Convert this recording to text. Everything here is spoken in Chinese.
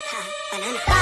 banana.